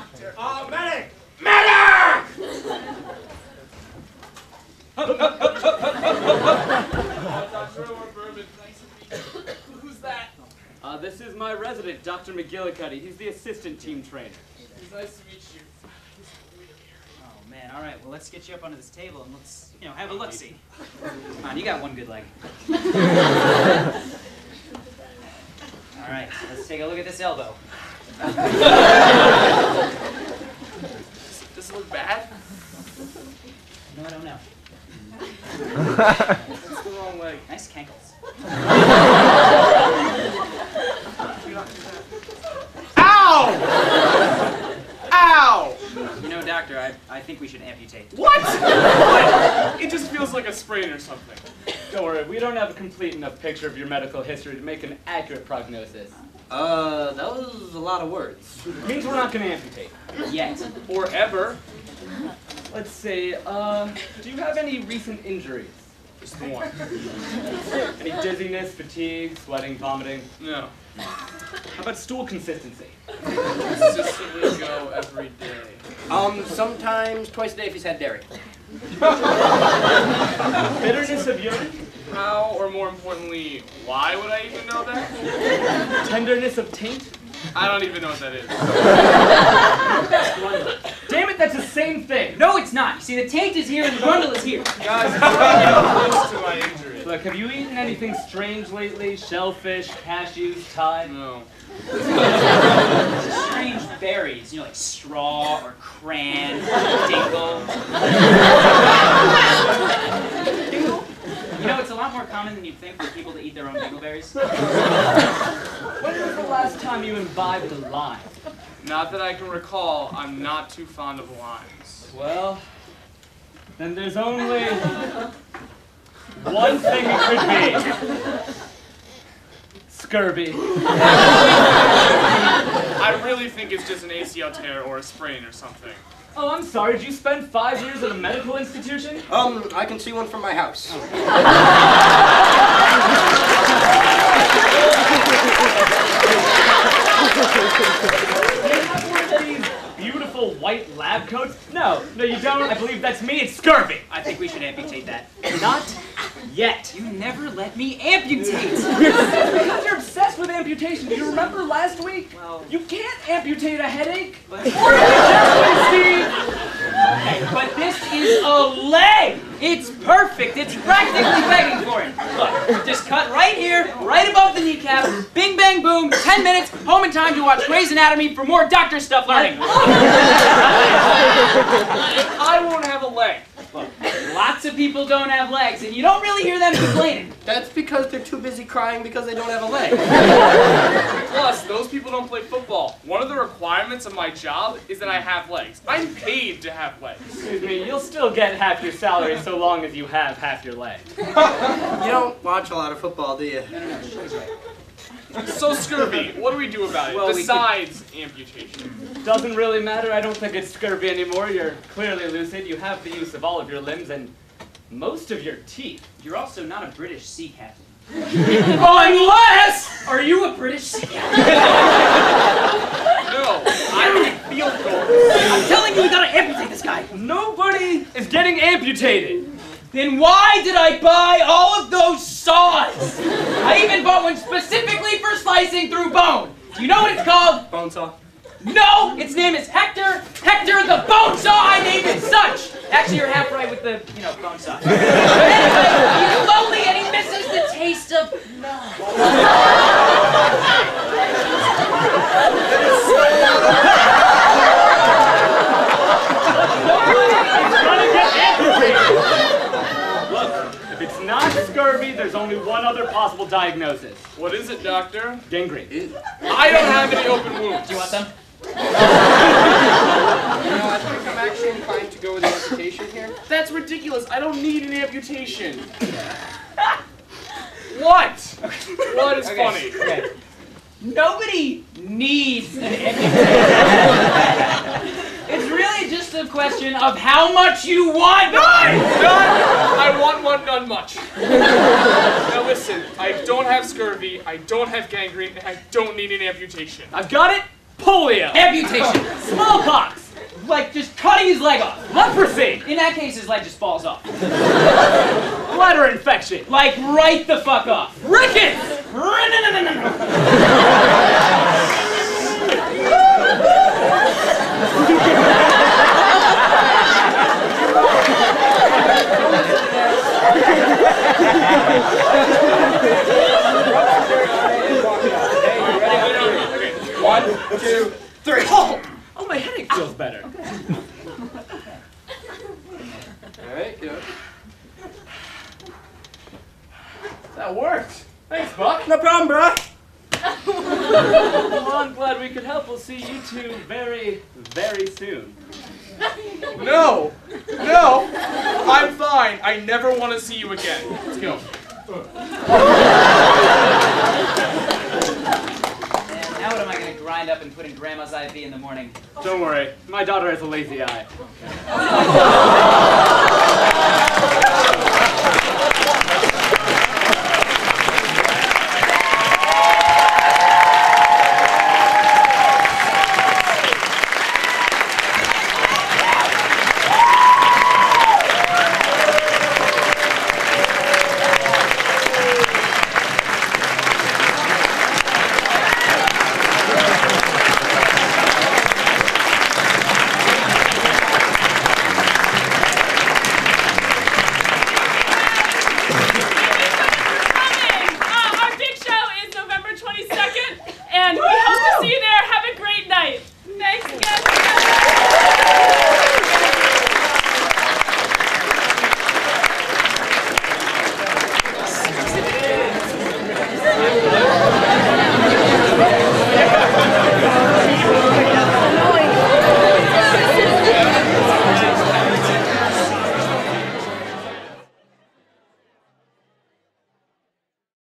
doctor. Uh, medic! Medic! Who's that? Uh, this is my resident, Dr. McGillicuddy. He's the assistant team trainer. It's nice to meet you. Oh man, all right. Well, let's get you up onto this table and let's, you know, have a look see. Come on, you got one good leg. all right, let's take a look at this elbow. Does it look bad? No, I don't know. It's the wrong leg. Nice cankles. Ow! Ow! You know, doctor, I, I think we should amputate. What? what? It just feels like a sprain or something. Don't worry, we don't have a complete enough picture of your medical history to make an accurate prognosis. Uh, that was a lot of words. Means we're not gonna amputate. Yet. Or ever. Let's see, uh, do you have any recent injuries? Just the one. Any dizziness, fatigue, sweating, vomiting? No. How about stool consistency? Consistently go every day. Um, sometimes twice a day if he's had dairy. Bitterness of urine? How, or more importantly, why would I even know that? Tenderness of taint? I don't even know what that is. Damn it, that's the same thing! No, it's not. You see, the taint is here and the bundle is here. Guys, close to my injury. Look, have you eaten anything strange lately? Shellfish, cashews, thyme? No. Strange berries, you know, like straw or cran, dingle. dingle? You know, it's a lot more common than you'd think for people to eat their own dingleberries. When was the last time you imbibed a lime? Not that I can recall, I'm not too fond of limes. Well, then there's only one thing it could be. Scurvy. I really think it's just an ACL tear or a sprain or something. Oh, I'm sorry, did you spend five years at a medical institution? Um, I can see one from my house. You have one of these beautiful white lab coats? No, no, you don't. I believe that's me. It's scurvy. I think we should amputate that. Not yet. You never let me amputate! Because you're obsessed with amputation. Do you remember last week? Well- you can't amputate a headache. But- Or a congestion, Steve. Okay, but this is a leg! It's perfect. It's practically begging for it. Look, just cut right here, right above the kneecap. Bing, bang, boom. Ten minutes, home in time to watch Grey's Anatomy for more doctor stuff learning. I won't have a leg. Look, lots of people don't have legs, and you don't really hear them complaining. That's because they're too busy crying because they don't have a leg. Plus, those people don't play football. One of the requirements of my job is that I have legs. I'm paid to have legs. Excuse me, you'll still get half your salary so long as you have half your leg. You don't watch a lot of football, do you? No, no, no, she's right. So scurvy, what do we do about it Well, we could- besides amputation? Doesn't really matter. I don't think it's scurvy anymore. You're clearly lucid. You have the use of all of your limbs and most of your teeth. You're also not a British sea captain. Unless! Are you a British sea captain? No, I'm a field goal. I'm telling you, we gotta amputate this guy. Nobody is getting amputated. Then why did I buy all of those saws? I even bought one specifically for slicing through bone. Do you know what it's called? Bone saw. No! Its name is Hector! Hector the Bone Saw! I named it such! Actually, you're half right with the, you know, bone saw. anyway, he's lonely and he misses the taste of love. Gonna get amputated. Look, if it's not scurvy, there's only one other possible diagnosis. What is it, doctor? Gangrene. I don't have any open wounds. Do you want them? You know, I think I'm actually inclined to go with amputation here. That's ridiculous. I don't need an amputation. what? What is funny? Okay. Nobody needs an amputation. it's really just a question of how much you want. None! None! I want one, none much. now listen, I don't have scurvy, I don't have gangrene, and I don't need an amputation. I've got it. Polio. Amputation. Smallpox. Like just cutting his leg off. Leprosy. In that case, his leg just falls off. Bladder infection. Like right the fuck off. Rickets. One, two, three. Oh! Oh, my headache feels better. Alright, good. That worked. Thanks, Buck. No problem, bro. Well, I'm glad we could help. We'll see you two very, very soon. No, no, I'm fine. I never want to see you again. Let's go. And now what am I gonna grind up and put in Grandma's IV in the morning? Don't worry, my daughter has a lazy eye. See you there. Have a great night. Thanks again.